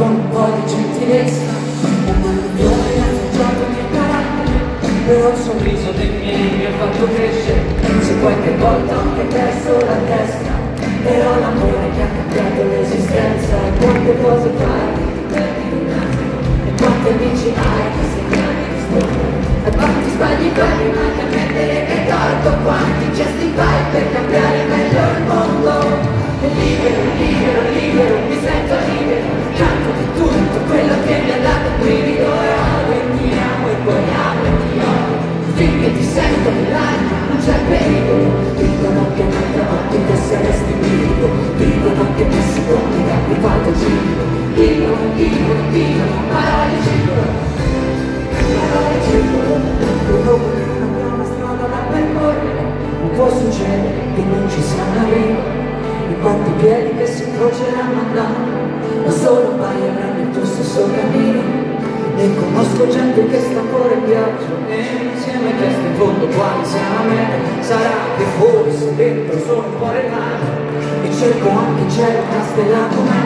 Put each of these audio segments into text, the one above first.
con un po' di gentilezza. Un alluvione ha forgiato il mio carattere Però il sorriso dei miei mi ha fatto crescere. Se qualche volta ho anche perso la testa Però l'amore che ha cambiato l'esistenza. E quante cose fai che ti perdi un attimo. E quante amici hai che se chiami rispondono E quanti sbagli fai prima che ammettere che torto. Quanti gesti fai per cambiare meglio il mondo. E libero, libero, libero, sento nell'anima non c'è pericolo Dicono che davanti che saresti vivo. Dicono che ti secondi che mi fatto giro. Dicono, dicono, dicono, parole circolano Parole circolano Dopo che non abbiamo una strada da percorrere. Non può succedere che non ci sia una riva E quanti piedi che si incroceranno andando. Ma solo un paio avranno il tuo stesso cammino. E conosco gente che sta ancora in viaggio E insieme testa in fondo quale sia la meta Sarà che forse dentro sono un po' regalato E cerco anche cielo una stella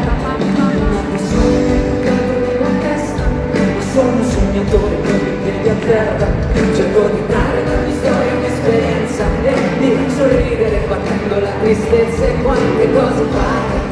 sono un sognatore con i piedi a terra. Cerco di dare da ogni storia un'esperienza E di sorridere battendo la tristezza E quante cose fai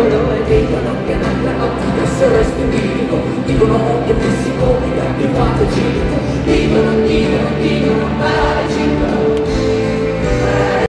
odore di un occhio non per occhio, solo stimolo